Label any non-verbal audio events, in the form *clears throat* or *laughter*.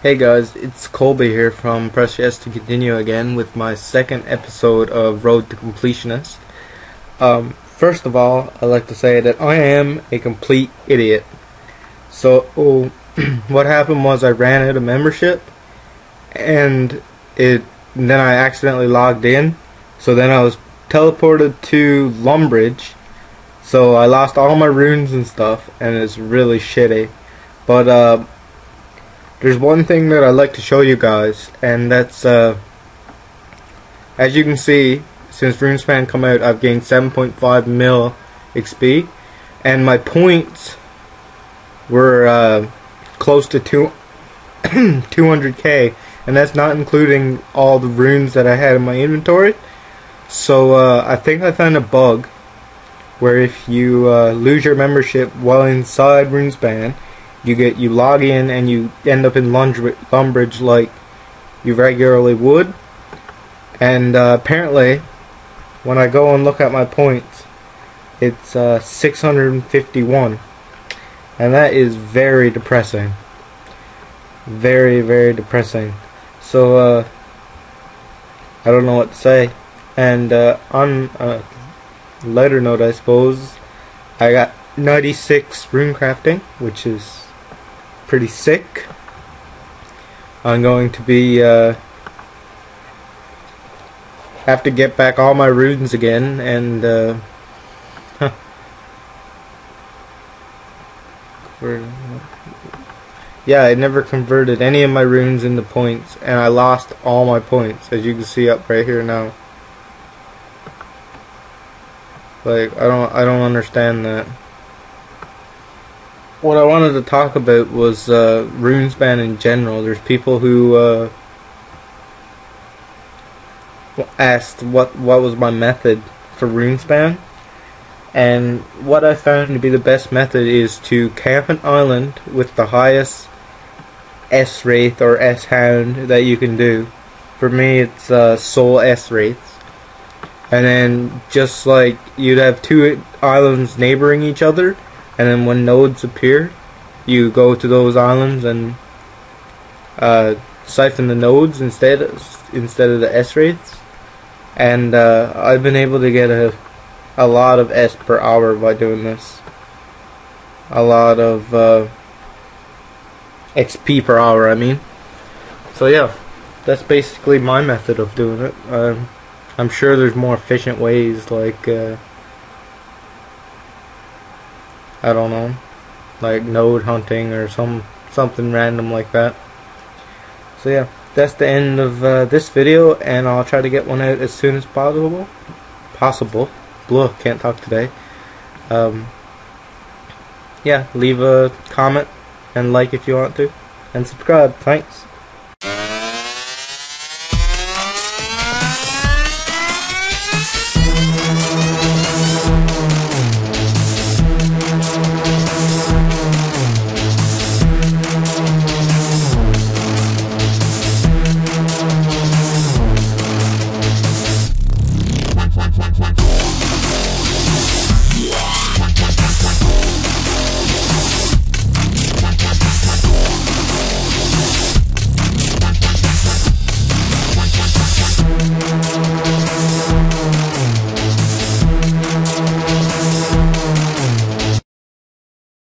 Hey guys, it's Colby here from Press Yes to continue again with my second episode of Road to Completionist. Um, first of all, I'd like to say that I am a complete idiot. So, oh, *clears throat* what happened was I ran out of membership, and it and then I accidentally logged in. So then I was teleported to Lumbridge. So I lost all my runes and stuff, and it's really shitty. But uh, there's one thing that I'd like to show you guys, and that's uh, as you can see, since RuneSpan come out, I've gained 7.5 mil XP, and my points were uh, close to two *clears throat* 200k, and that's not including all the runes that I had in my inventory. So uh, I think I found a bug where if you uh, lose your membership while inside RuneSpan, you get you log in and you end up in Lumbridge like you regularly would. And uh, apparently, when I go and look at my points, it's uh, 651, and that is very depressing. Very, very depressing. So, uh, I don't know what to say. And uh, on a lighter note, I suppose, I got 96 rune crafting, which is pretty sick. I'm going to be uh, have to get back all my runes again and uh, huh. yeah I never converted any of my runes into points and I lost all my points as you can see up right here now like I don't I don't understand that what I wanted to talk about was uh, RuneSpan in general. There's people who uh, asked what what was my method for RuneSpan, and what I found to be the best method is to camp an island with the highest esswraith or esshound that you can do. For me, it's uh, Soul esswraiths, and then just like you'd have two islands neighboring each other and then when nodes appear, you go to those islands and uh, siphon the nodes instead instead of the esswraiths. And uh, I've been able to get a a lot of S per hour by doing this. A lot of uh, XP per hour, I mean. So yeah, that's basically my method of doing it. Um, I'm sure there's more efficient ways, like. Uh, I don't know, like node hunting or some something random like that. So yeah, that's the end of uh, this video, and I'll try to get one out as soon as possible. Possible. Blah, can't talk today. Um, yeah, leave a comment and like if you want to, and subscribe. Thanks.